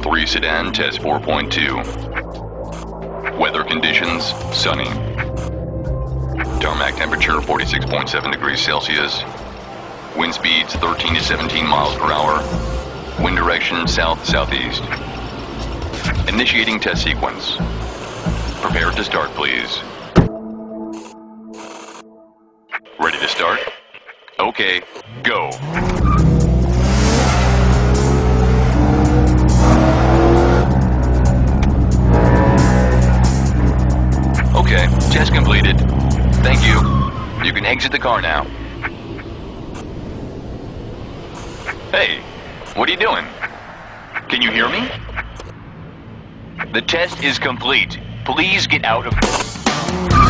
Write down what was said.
1-3 sedan, test 4.2. Weather conditions, sunny. Tarmac temperature, 46.7 degrees Celsius. Wind speeds, 13 to 17 miles per hour. Wind direction, south-southeast. Initiating test sequence. Prepare to start, please. Ready to start? Okay, go. Okay, test completed. Thank you. You can exit the car now. Hey, what are you doing? Can you hear me? The test is complete. Please get out of...